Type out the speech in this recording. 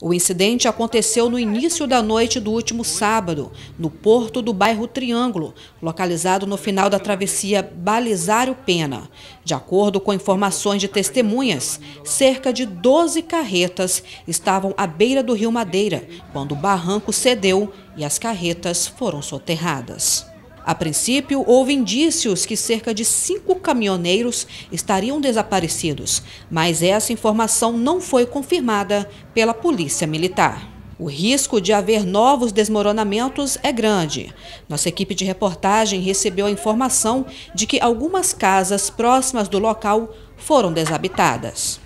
O incidente aconteceu no início da noite do último sábado, no porto do bairro Triângulo, localizado no final da travessia Balizário Pena. De acordo com informações de testemunhas, cerca de 12 carretas estavam à beira do rio Madeira, quando o barranco cedeu e as carretas foram soterradas. A princípio, houve indícios que cerca de cinco caminhoneiros estariam desaparecidos, mas essa informação não foi confirmada pela Polícia Militar. O risco de haver novos desmoronamentos é grande. Nossa equipe de reportagem recebeu a informação de que algumas casas próximas do local foram desabitadas.